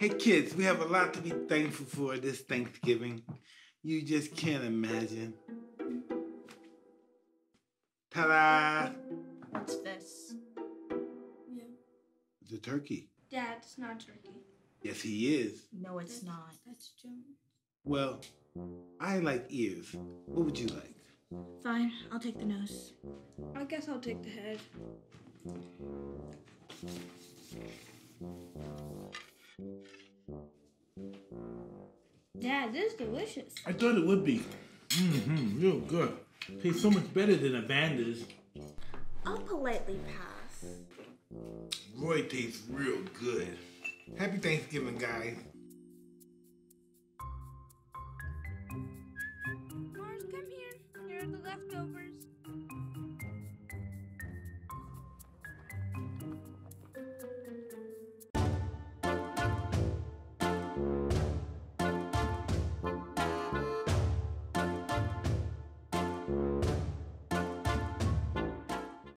Hey kids, we have a lot to be thankful for this Thanksgiving. You just can't imagine. Ta-da! What's this? Yeah. The turkey. Dad, it's not turkey. Yes, he is. No, it's That's- not. That's Jones. Well, I like ears. What would you like? Fine, I'll take the nose. I guess I'll take the head. Dad, this is delicious. I thought it would be. Mm-hmm, real good. Tastes so much better than Amanda's. I'll politely pass. Roy tastes real good. Happy Thanksgiving, guys. Mars, come here. Here are the leftovers.